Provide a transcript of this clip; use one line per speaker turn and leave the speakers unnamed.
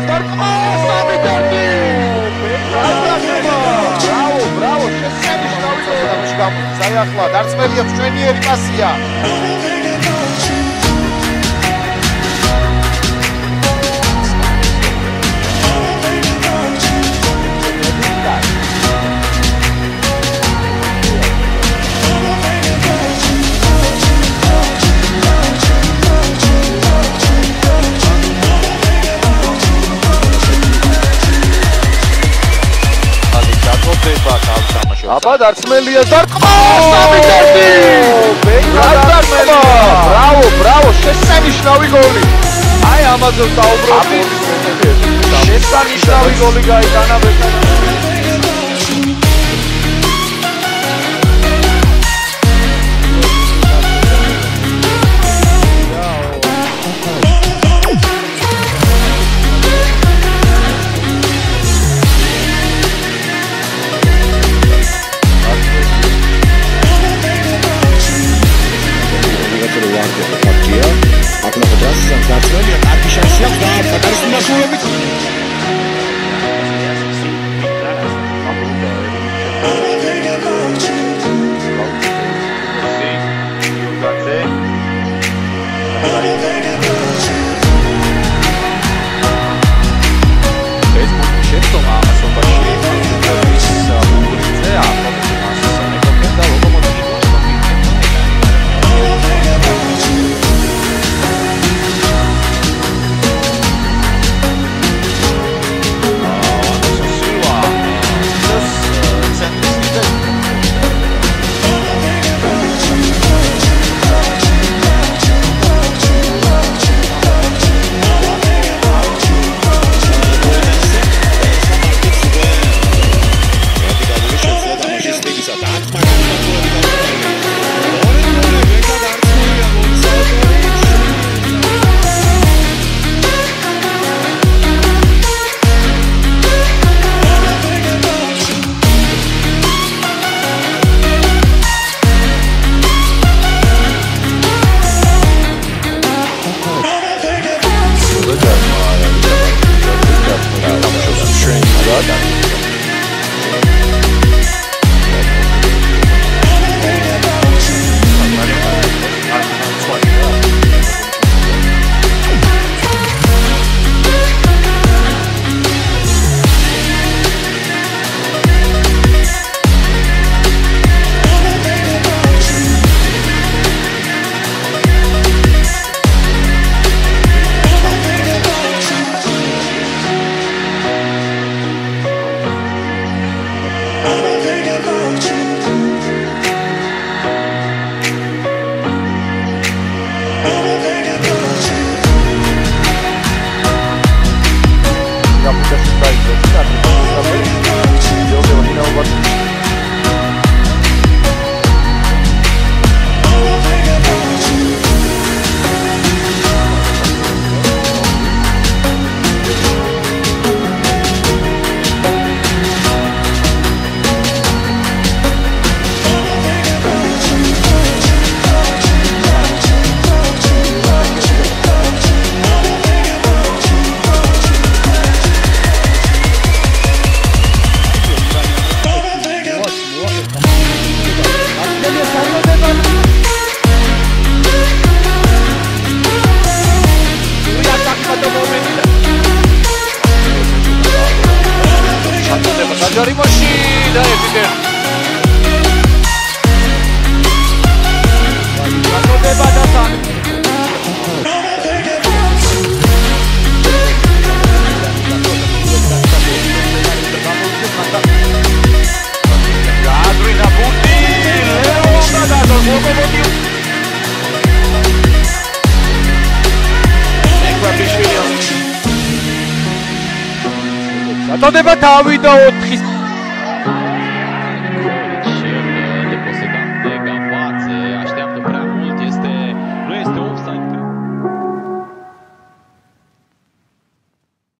ეს არ ყავს ამიტომი ბრავო ბრავო შეხენიშნავი და გამოსწავლა დაახლო დარწმენია ჩვენი ერი პასია აბა დარწმელია დარტყმა სამი კარტი დარტყმა ბრავო ბრავო შესანიშნავი გოლი აი ამაზე ვსაუბრობდი შესანიშნავი გოლი გაიტანა და ეთიკე გაწოდება ეკვა ბიშვილი გაწოდება თავი და 4